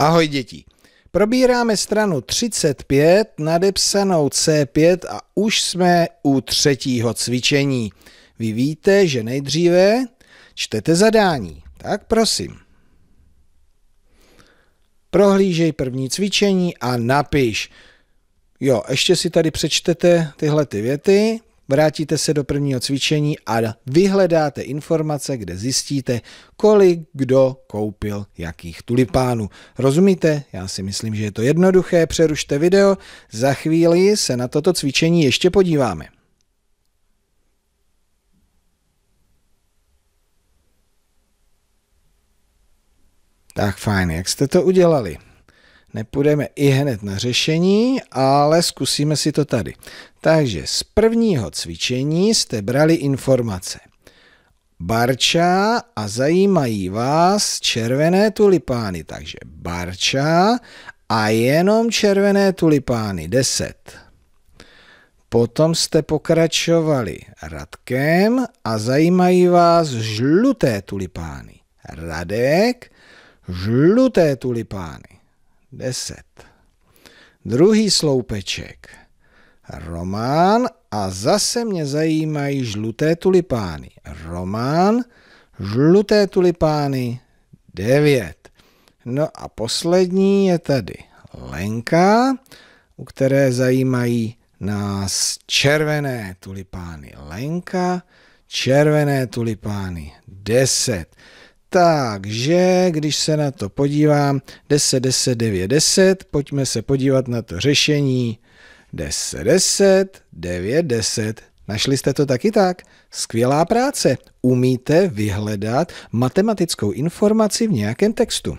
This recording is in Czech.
Ahoj děti. Probíráme stranu 35, nadepsanou C5 a už jsme u třetího cvičení. Vy víte, že nejdříve čtete zadání. Tak prosím. Prohlížej první cvičení a napiš. Jo, ještě si tady přečtete tyhle ty věty, vrátíte se do prvního cvičení a vyhledáte informace, kde zjistíte, kolik kdo koupil jakých tulipánů. Rozumíte? Já si myslím, že je to jednoduché. Přerušte video, za chvíli se na toto cvičení ještě podíváme. Tak fajn, jak jste to udělali? Nepůjdeme i hned na řešení, ale zkusíme si to tady. Takže z prvního cvičení jste brali informace. Barča a zajímají vás červené tulipány, takže barča a jenom červené tulipány, 10. Potom jste pokračovali Radkem a zajímají vás žluté tulipány. Radek, žluté tulipány. 10. Druhý sloupeček. Román a zase mě zajímají žluté tulipány. Román, žluté tulipány, 9. No a poslední je tady Lenka, u které zajímají nás červené tulipány. Lenka, červené tulipány, 10. Takže, když se na to podívám, 10, 10, 9, 10, pojďme se podívat na to řešení. 10, 10, 9, 10. Našli jste to taky tak? Skvělá práce. Umíte vyhledat matematickou informaci v nějakém textu.